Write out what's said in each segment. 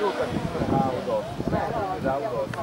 aiutami, Audo, Audo,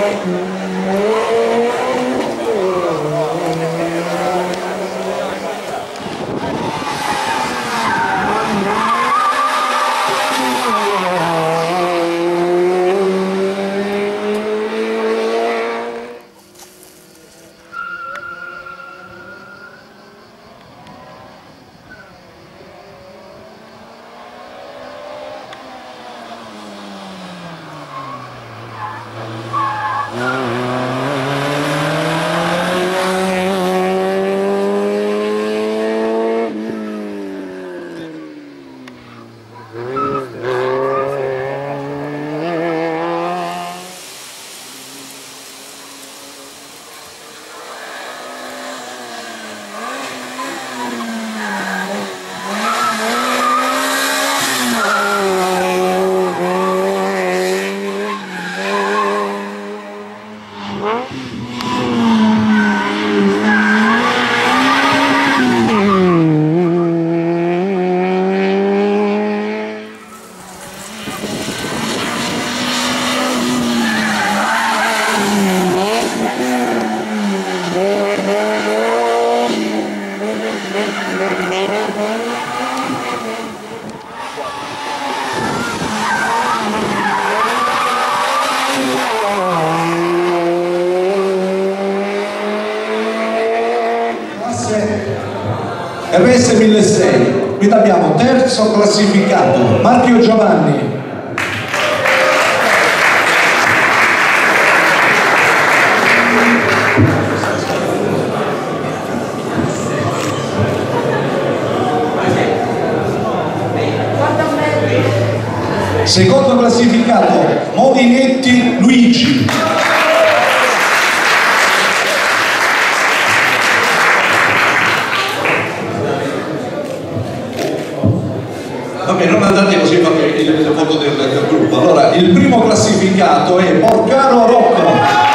written RS 1600. Quindi abbiamo terzo classificato, Marchio Giovanni. Secondo classificato, Movinetti Luigi. Vabbè, non andate così perché il foto del, del gruppo. Allora, il primo classificato è Porcaro Rocco.